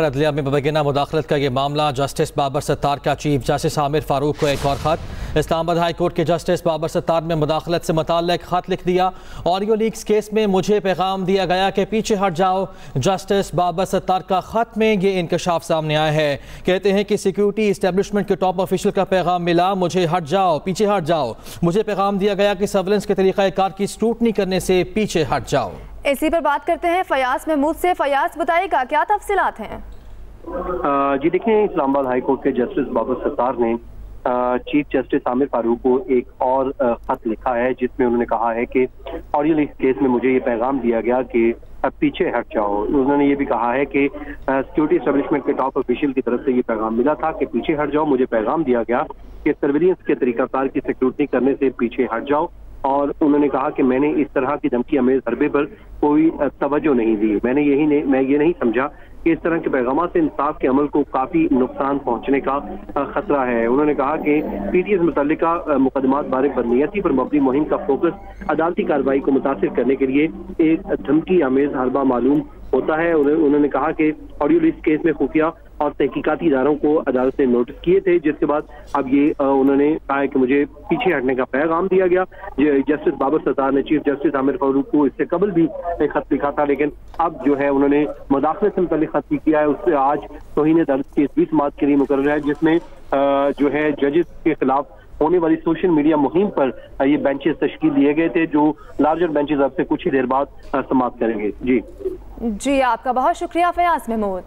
अदलिया में मुबैना मुदाखलत का ये मामला, जस्टिस बाबर सत्तार का चीफ जस्टिस आमिर फारूक को एक और ख़त। इस्लामाबाद हाई कोर्ट के जस्टिस बाबर सत्तार ने मुदाखलत से मुतल ख़त लिख दिया। ऑडियो लीक्स केस में मुझे पैगाम दिया गया कि पीछे हट जाओ। जस्टिस बाबर सत्तार का ख़त में ये इंकशाफ सामने आया है। कहते हैं कि सिक्योरिटी इस्टेबलिशमेंट के टॉप ऑफिशियल का पैगाम मिला, मुझे हट जाओ, पीछे हट जाओ। मुझे पैगाम दिया गया कि सर्वेलेंस के तरीक़ाकार की स्क्रूटनी करने से पीछे हट जाओ। इसी पर बात करते हैं फयाज महमूद से। फयाज बताएगा क्या तफसीलात हैं? जी देखिए, इस्लामाबाद हाई कोर्ट के जस्टिस बाबर सत्तार ने चीफ जस्टिस आमिर फारूक को एक और खत लिखा है, जिसमें उन्होंने कहा है कि ऑडियो इस केस में मुझे ये पैगाम दिया गया कि अब पीछे हट जाओ। उन्होंने ये भी कहा है कि सिक्योरिटी स्टेब्लिशमेंट के टॉप ऑफिशियल की तरफ़ से ये पैगाम मिला था कि पीछे हट जाओ। मुझे पैगाम दिया गया कि सर्विलियंस के तरीकाकार की सिक्योरिटी करने से पीछे हट जाओ। और उन्होंने कहा कि मैंने इस तरह की धमकी अमेज हरबे पर कोई तवज्जो नहीं दी। मैंने यही नहीं मैं ये नहीं समझा कि इस तरह के पैगाम से इंसाफ के अमल को काफ़ी नुकसान पहुँचने का खतरा है। उन्होंने कहा कि पीटीएस मुतल मुकदमा बारे बदनीयती पर मबनी मुहिम का फोकस अदालती कार्रवाई को मुतासर करने के लिए एक धमकी अमेज हरबा मालूम होता है। उन्होंने कहा कि ऑडियो लिस्ट केस में खुफिया और तहकीकती इदारों को अदालत ने नोटिस किए थे। जिसके बाद अब ये उन्होंने कहा कि मुझे पीछे हटने का पैगाम दिया गया। जस्टिस बाबर सत्तार ने चीफ जस्टिस आमिर फारूक को इससे कबल भी एक खत लिखा था, लेकिन अब जो है उन्होंने मुदाखलत से मुतल खत भी किया है। उससे आज तोहन अदालत की बीस मार्च के लिए मुकर है, जिसमें जो है जजेस के खिलाफ होने वाली सोशल मीडिया मुहिम पर ये बेंचेस तश्कील दिए गए थे, जो लार्जर बेंचेस अब से कुछ ही देर बाद समाप्त करेंगे। जी। जी, आपका बहुत शुक्रिया फयाज महमूद।